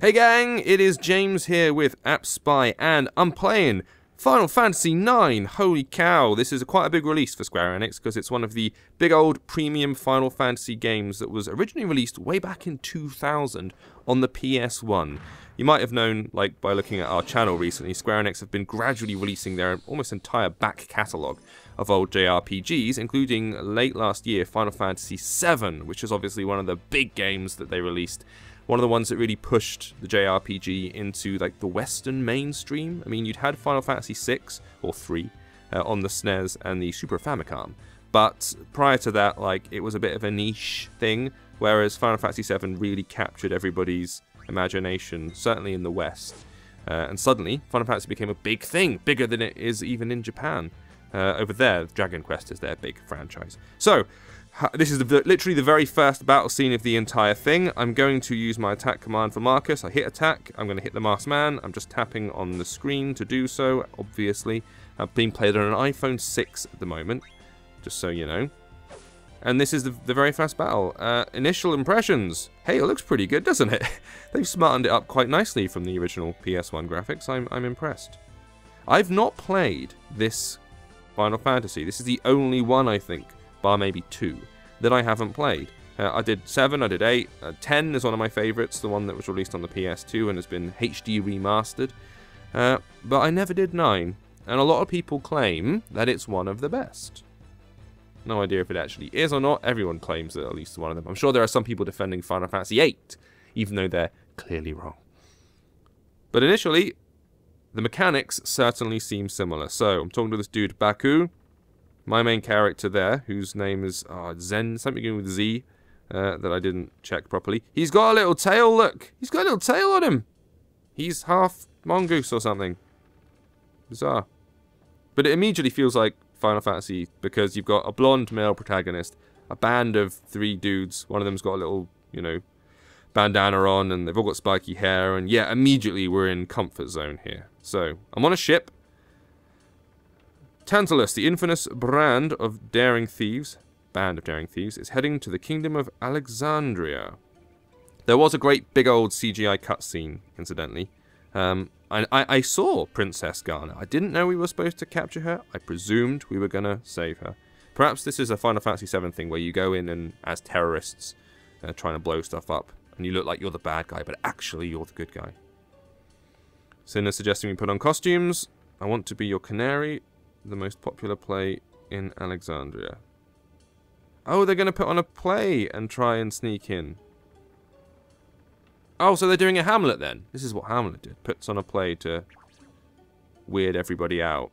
Hey gang, it is James here with AppSpy, and I'm playing Final Fantasy IX. Holy cow, this is a quite a big release for Square Enix because it's one of the big old premium Final Fantasy games that was originally released way back in 2000 on the PS1. You might have known, like by looking at our channel recently, Square Enix have been gradually releasing their almost entire back catalogue of old JRPGs, including late last year Final Fantasy VII, which is obviously one of the big games that they released one of the ones that really pushed the JRPG into like the Western mainstream. I mean, you'd had Final Fantasy VI or three uh, on the SNES and the Super Famicom, but prior to that, like it was a bit of a niche thing. Whereas Final Fantasy VII really captured everybody's imagination, certainly in the West. Uh, and suddenly, Final Fantasy became a big thing, bigger than it is even in Japan. Uh, over there, Dragon Quest is their big franchise. So, this is the, literally the very first battle scene of the entire thing. I'm going to use my attack command for Marcus. I hit attack. I'm going to hit the masked man. I'm just tapping on the screen to do so, obviously. I'm being played on an iPhone 6 at the moment, just so you know. And this is the, the very first battle. Uh, initial impressions. Hey, it looks pretty good, doesn't it? They've smartened it up quite nicely from the original PS1 graphics. I'm, I'm impressed. I've not played this Final Fantasy. This is the only one, I think, bar maybe two, that I haven't played. Uh, I did 7, I did 8, uh, 10 is one of my favourites, the one that was released on the PS2 and has been HD remastered. Uh, but I never did 9, and a lot of people claim that it's one of the best. No idea if it actually is or not, everyone claims that at least one of them. I'm sure there are some people defending Final Fantasy VIII, even though they're clearly wrong. But initially, the mechanics certainly seem similar. So, I'm talking to this dude, Baku, my main character there, whose name is oh, Zen, something with Z, uh, that I didn't check properly. He's got a little tail, look! He's got a little tail on him! He's half mongoose or something. Bizarre. But it immediately feels like Final Fantasy because you've got a blonde male protagonist, a band of three dudes, one of them's got a little, you know, bandana on, and they've all got spiky hair, and yeah, immediately we're in comfort zone here. So, I'm on a ship, Tantalus, the infamous brand of daring thieves, band of daring thieves, is heading to the kingdom of Alexandria. There was a great big old CGI cutscene, incidentally. Um, I, I, saw Princess Garnet. I didn't know we were supposed to capture her. I presumed we were going to save her. Perhaps this is a Final Fantasy VII thing where you go in and as terrorists uh, trying to blow stuff up and you look like you're the bad guy, but actually you're the good guy. Cinna suggesting we put on costumes. I want to be your canary the most popular play in Alexandria. Oh, they're going to put on a play and try and sneak in. Oh, so they're doing a Hamlet then. This is what Hamlet did. Puts on a play to weird everybody out.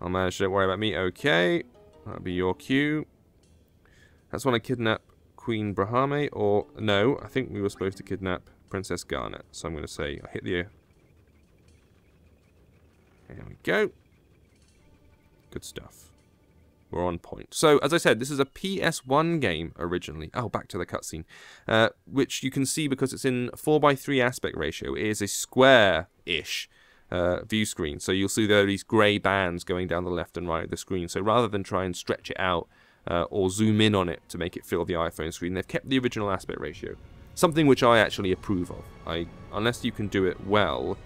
Oh, I'll manage, don't worry about me. Okay. That'll be your cue. That's when I kidnap Queen Brahne, or... No, I think we were supposed to kidnap Princess Garnet. So I'm going to say, I hit the there we go. Good stuff. We're on point. So, as I said, this is a PS1 game originally. Oh, back to the cutscene. Uh, which you can see because it's in 4x3 aspect ratio. It is a square-ish uh, view screen. So you'll see there are these grey bands going down the left and right of the screen. So rather than try and stretch it out uh, or zoom in on it to make it fill the iPhone screen, they've kept the original aspect ratio. Something which I actually approve of. I, unless you can do it well,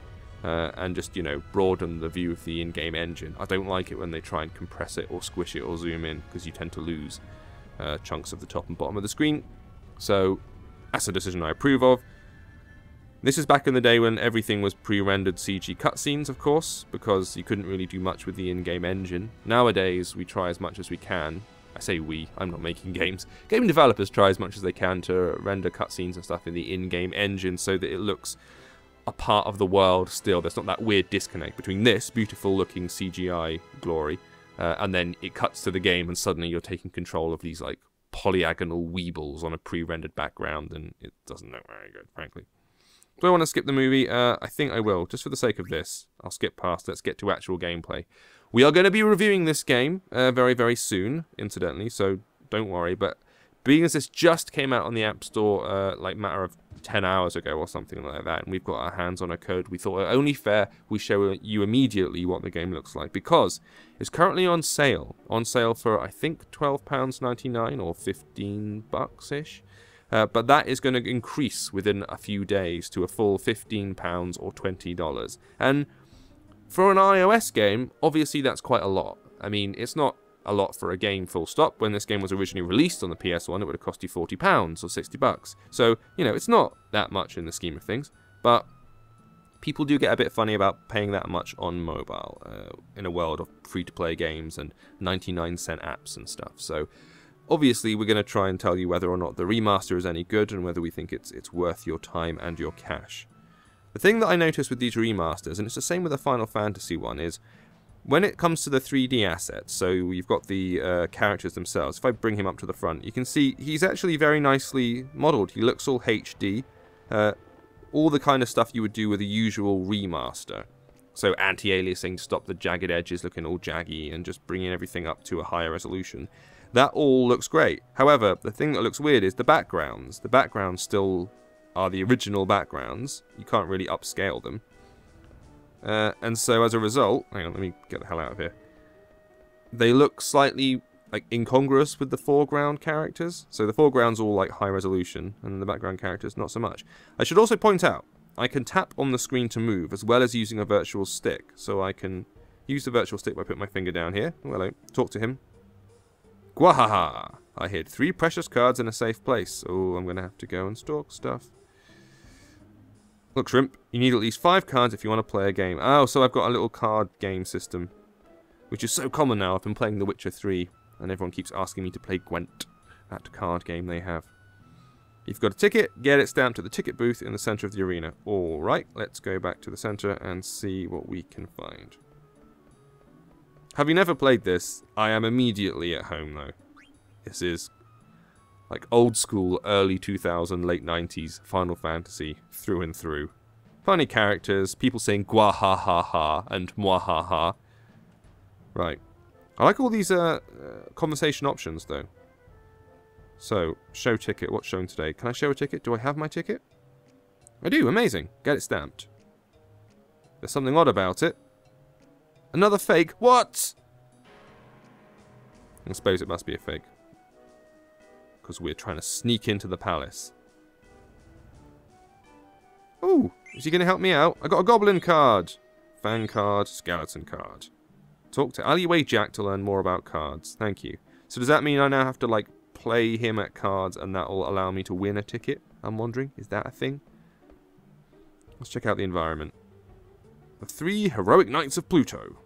uh, and just, you know, broaden the view of the in-game engine. I don't like it when they try and compress it or squish it or zoom in because you tend to lose uh, chunks of the top and bottom of the screen. So that's a decision I approve of. This is back in the day when everything was pre-rendered CG cutscenes, of course, because you couldn't really do much with the in-game engine. Nowadays, we try as much as we can. I say we, I'm not making games. Game developers try as much as they can to render cutscenes and stuff in the in-game engine so that it looks a part of the world still. There's not that weird disconnect between this beautiful looking CGI glory uh, and then it cuts to the game and suddenly you're taking control of these like polyagonal weebles on a pre-rendered background and it doesn't look very good, frankly. Do I want to skip the movie? Uh, I think I will, just for the sake of this. I'll skip past. Let's get to actual gameplay. We are going to be reviewing this game uh, very, very soon, incidentally, so don't worry. But being as this just came out on the App Store, uh, like matter of 10 hours ago or something like that, and we've got our hands on a code, we thought it only fair we show you immediately what the game looks like because it's currently on sale. On sale for, I think, £12.99 or 15 bucks ish. Uh, but that is going to increase within a few days to a full £15 or $20. And for an iOS game, obviously that's quite a lot. I mean, it's not a lot for a game full stop. When this game was originally released on the PS1, it would have cost you £40 or 60 bucks. So, you know, it's not that much in the scheme of things. But people do get a bit funny about paying that much on mobile uh, in a world of free-to-play games and 99 cent apps and stuff. So obviously we're going to try and tell you whether or not the remaster is any good and whether we think it's it's worth your time and your cash. The thing that I noticed with these remasters, and it's the same with the Final Fantasy one, is when it comes to the 3D assets, so you've got the uh, characters themselves, if I bring him up to the front, you can see he's actually very nicely modelled. He looks all HD. Uh, all the kind of stuff you would do with a usual remaster. So anti-aliasing to stop the jagged edges looking all jaggy and just bringing everything up to a higher resolution. That all looks great. However, the thing that looks weird is the backgrounds. The backgrounds still are the original backgrounds. You can't really upscale them. Uh, and so as a result, hang on, let me get the hell out of here. They look slightly like incongruous with the foreground characters. So the foreground's all like high resolution, and the background characters not so much. I should also point out, I can tap on the screen to move, as well as using a virtual stick. So I can use the virtual stick by putting my finger down here. Oh, hello. Talk to him. Gwahaha! I hid three precious cards in a safe place. Oh, I'm going to have to go and stalk stuff. Look, Shrimp, you need at least five cards if you want to play a game. Ah, oh, so I've got a little card game system. Which is so common now. I've been playing The Witcher 3 and everyone keeps asking me to play Gwent, that card game they have. You've got a ticket, get it stamped at the ticket booth in the center of the arena. Alright, let's go back to the center and see what we can find. Having never played this, I am immediately at home though. This is like old school, early 2000, late 90s Final Fantasy through and through. Funny characters, people saying gwa ha ha ha and mwa ha ha. Right, I like all these uh, uh, conversation options, though. So, show ticket. What's shown today? Can I show a ticket? Do I have my ticket? I do. Amazing. Get it stamped. There's something odd about it. Another fake. What? I suppose it must be a fake. Because we're trying to sneak into the palace. Oh, is he going to help me out? I got a goblin card. Fan card, skeleton card. Talk to Alleyway Jack to learn more about cards. Thank you. So does that mean I now have to, like, play him at cards and that will allow me to win a ticket? I'm wondering. Is that a thing? Let's check out the environment. The three heroic knights of Pluto.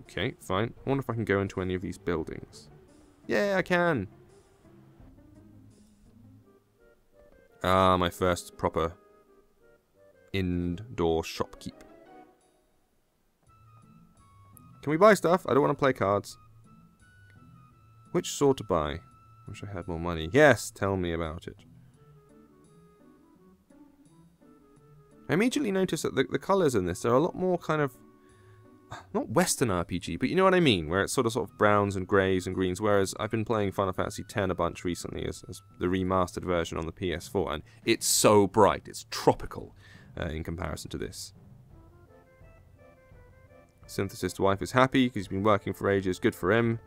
Okay, fine. I wonder if I can go into any of these buildings. Yeah, I can. Ah, my first proper indoor shopkeep. Can we buy stuff? I don't want to play cards. Which sword to buy? Wish I had more money. Yes, tell me about it. I immediately noticed that the, the colours in this are a lot more kind of not Western RPG, but you know what I mean, where it's sort of sort of browns and greys and greens. Whereas I've been playing Final Fantasy X a bunch recently as, as the remastered version on the PS4, and it's so bright, it's tropical uh, in comparison to this. Synthesist wife is happy because he's been working for ages. Good for him.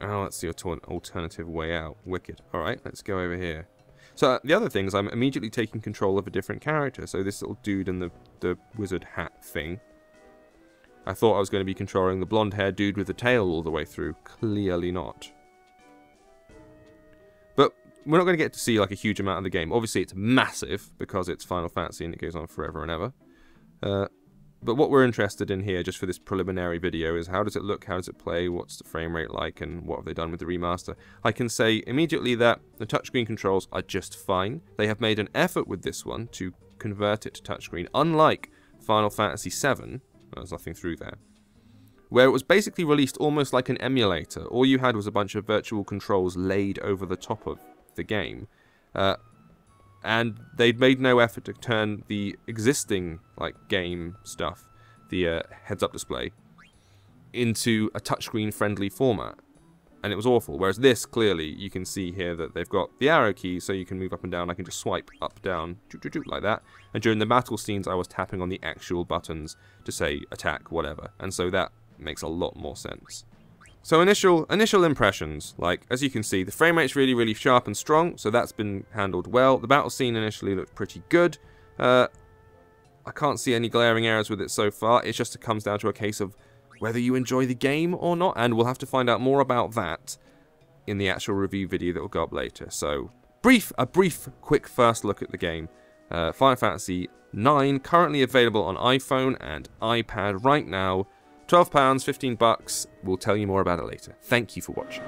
Oh, that's the alternative way out. Wicked. Alright, let's go over here. So uh, the other thing is I'm immediately taking control of a different character. So this little dude in the, the wizard hat thing. I thought I was going to be controlling the blonde-haired dude with the tail all the way through. Clearly not. But we're not going to get to see like a huge amount of the game. Obviously, it's massive because it's Final Fantasy and it goes on forever and ever. Uh, but what we're interested in here, just for this preliminary video, is how does it look, how does it play, what's the frame rate like, and what have they done with the remaster. I can say immediately that the touchscreen controls are just fine. They have made an effort with this one to convert it to touchscreen, unlike Final Fantasy VII, there's nothing through there, where it was basically released almost like an emulator. All you had was a bunch of virtual controls laid over the top of the game. Uh, and they'd made no effort to turn the existing like game stuff, the uh, heads-up display, into a touchscreen friendly format. And it was awful. Whereas this, clearly, you can see here that they've got the arrow key, so you can move up and down. I can just swipe up, down, like that. And during the battle scenes, I was tapping on the actual buttons to say attack, whatever. And so that makes a lot more sense. So initial initial impressions, like as you can see, the frame rate's really really sharp and strong, so that's been handled well. The battle scene initially looked pretty good. Uh, I can't see any glaring errors with it so far. It just comes down to a case of whether you enjoy the game or not, and we'll have to find out more about that in the actual review video that will go up later. So, brief, a brief, quick first look at the game. Uh, Final Fantasy 9 currently available on iPhone and iPad right now. £12, 15 bucks. We'll tell you more about it later. Thank you for watching.